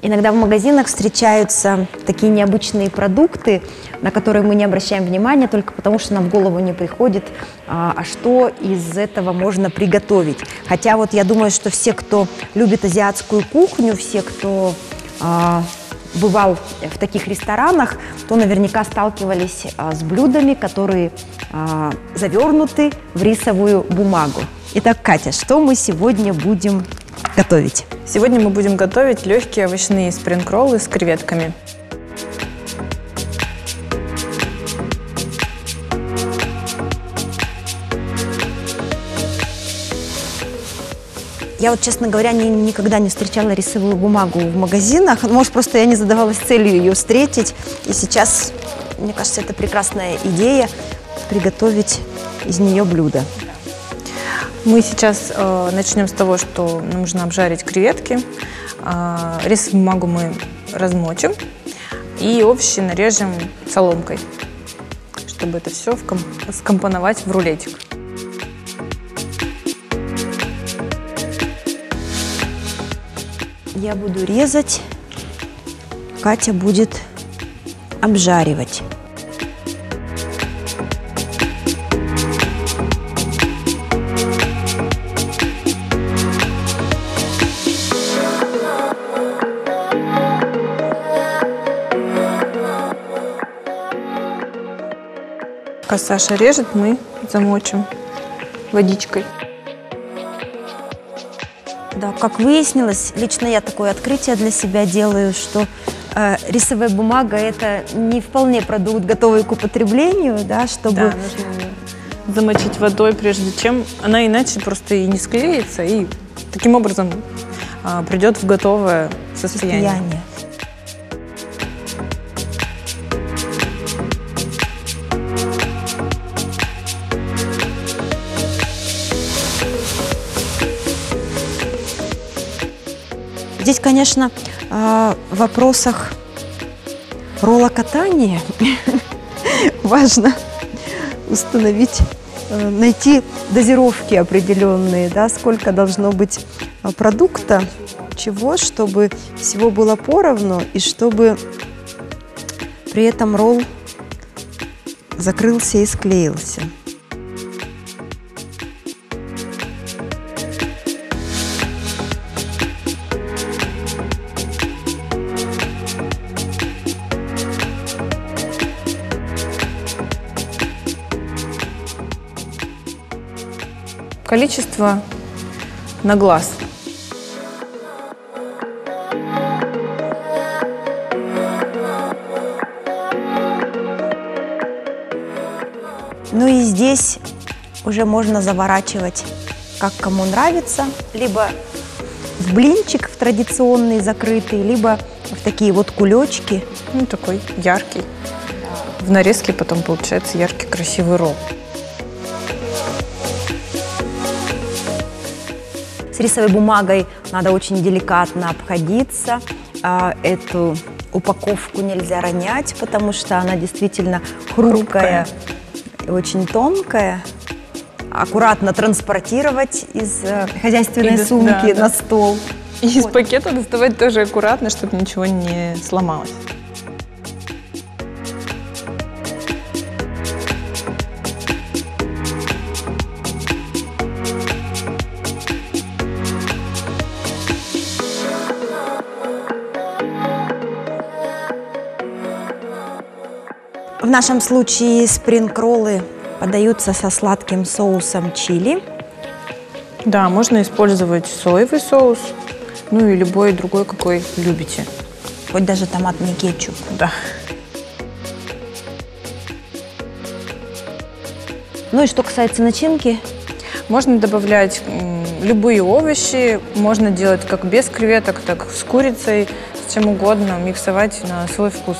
Иногда в магазинах встречаются такие необычные продукты, на которые мы не обращаем внимания только потому, что нам в голову не приходит, а, а что из этого можно приготовить. Хотя вот я думаю, что все, кто любит азиатскую кухню, все, кто а, бывал в таких ресторанах, то наверняка сталкивались а, с блюдами, которые а, завернуты в рисовую бумагу. Итак, Катя, что мы сегодня будем готовить? Сегодня мы будем готовить легкие овощные спринг-роллы с креветками. Я вот, честно говоря, ни- никогда не встречала рисовую бумагу в магазинах. Может, просто я не задавалась целью ее встретить. И сейчас, мне кажется, это прекрасная идея приготовить из нее блюдо. Мы сейчас э, начнем с того, что нужно обжарить креветки. А, рисовую бумагу мы размочим и овощи нарежем соломкой, чтобы это все скомпоновать в рулетик. Я буду резать, Катя будет обжаривать. Пока Саша режет, мы замочим водичкой. Да, как выяснилось, лично я такое открытие для себя делаю, что э, рисовая бумага это не вполне продукт, готовый к употреблению, да, чтобы Да, нужно замочить водой, прежде чем она иначе просто и не склеится, и таким образом а, придет в готовое состояние. состояние. Здесь, конечно, э, в вопросах роллокатания важно установить, э, найти дозировки определенные, да, сколько должно быть э, продукта, чего, чтобы всего было поровну и чтобы при этом ролл закрылся и склеился. Количество на глаз. Ну и здесь уже можно заворачивать, как кому нравится, либо в блинчик в традиционный закрытый, либо в такие вот кулечки. Ну, такой яркий. В нарезке потом получается яркий, красивый ролл. С рисовой бумагой надо очень деликатно обходиться. А, Эту упаковку нельзя ронять, потому что она действительно хрупкая, и очень тонкая. Аккуратно транспортировать из э, хозяйственной И до- сумки да, да. на стол. И из Вот. пакета доставать тоже аккуратно, чтобы ничего не сломалось. В нашем случае спринг-роллы подаются со сладким соусом чили. Да, можно использовать соевый соус, ну и любой другой, какой любите. Хоть даже томатный кетчуп. Да. Ну и что касается начинки, Можно добавлять любые овощи, можно делать как без креветок, так с курицей, с чем угодно, миксовать на свой вкус.